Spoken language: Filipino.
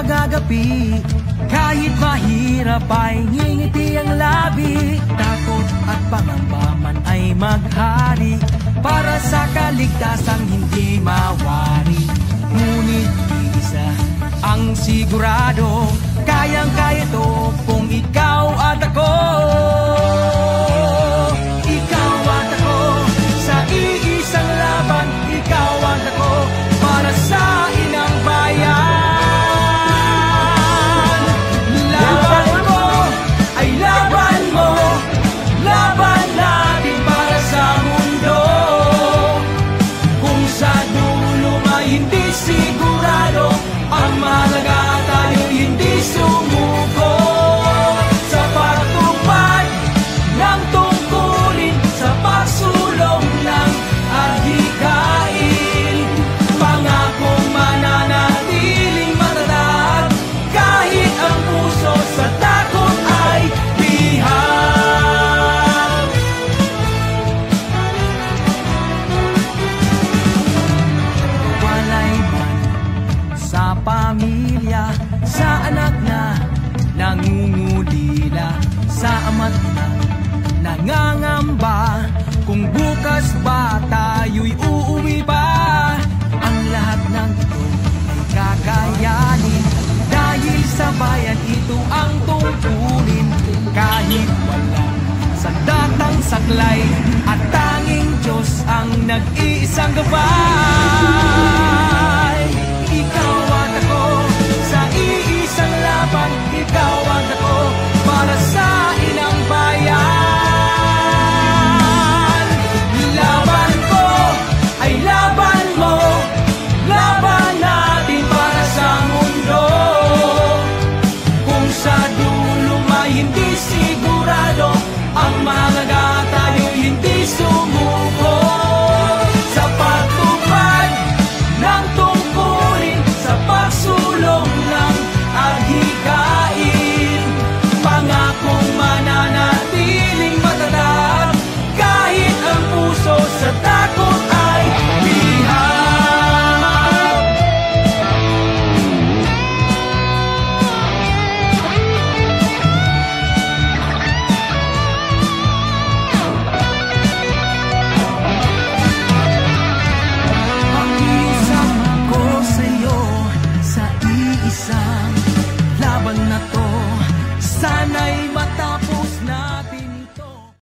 pa rin pagagapi Kahit mahirap ay ngingiti ang labi. Takot at pangamba man ay maghari. Para sa kaligtasang hindi mawari. Ngunit isa ang sigurado. Kayang-kaya to kung ikaw hindi pamilya, sa anak na nangungulila, sa ama't na nangangamba, kung bukas ba tayo'y uuwi pa, ang lahat ng ito ay kakayanin, dahil sa bayan ito ang tungkulin, kahit walang sa datang saklay at tanging Diyos ang nag-iisang gabay.